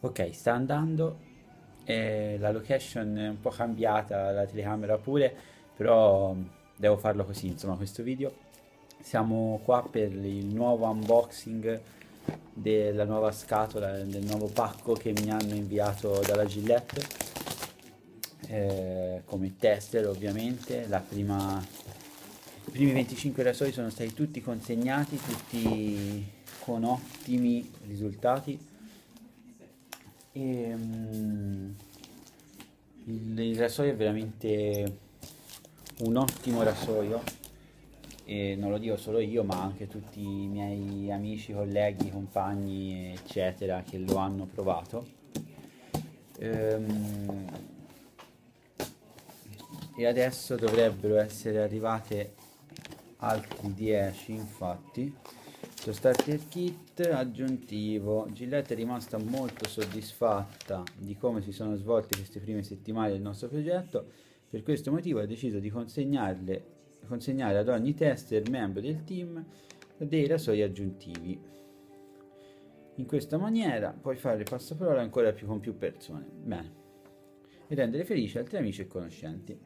Ok, sta andando, eh, la location è un po' cambiata, la telecamera pure, però devo farlo così, insomma, questo video. Siamo qua per il nuovo unboxing della nuova scatola, del nuovo pacco che mi hanno inviato dalla Gillette, eh, come tester ovviamente, la prima, i primi 25 rasoi sono stati tutti consegnati, tutti con ottimi risultati e, um, il, il rasoio è veramente un ottimo rasoio e non lo dico solo io ma anche tutti i miei amici, colleghi, compagni eccetera che lo hanno provato. Ehm, e adesso dovrebbero essere arrivate altri 10 infatti lo starter kit aggiuntivo. Gillette è rimasta molto soddisfatta di come si sono svolte queste prime settimane del nostro progetto. Per questo motivo ha deciso di consegnare ad ogni tester membro del team dei rasoi aggiuntivi. In questa maniera puoi fare passaparola ancora più con più persone. Bene. E rendere felici altri amici e conoscenti.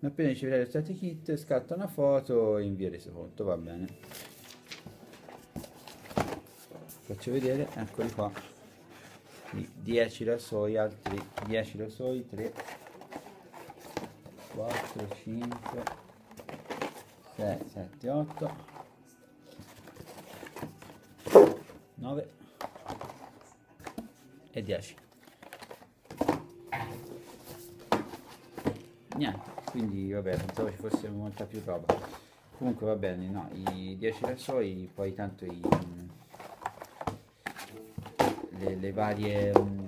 Appena riceverai lo starter kit scatta una foto e invia resoconto va bene faccio vedere eccoli qua. 10 rasoi altri 10 rasoi 3 4 5 6 7 8 9 e 10 niente quindi vabbè pensavo ci fosse molta più roba. Comunque va bene no i 10 rasoi poi tanto i le, le varie mm,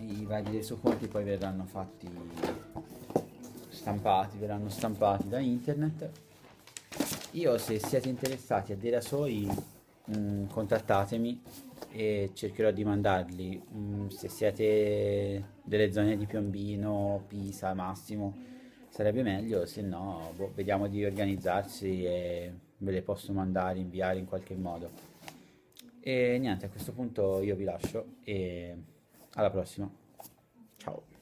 i vari resoconti poi verranno fatti stampati verranno stampati da internet. Io se siete interessati a dei rasoi mh, mm, contattatemi e cercherò di mandarli. Mh, mm, se siete delle zone di Piombino Pisa Massimo sarebbe meglio se no boh, vediamo di organizzarsi e ve le posso mandare inviare in qualche modo e niente, a questo punto io vi lascio e alla prossima. Ciao.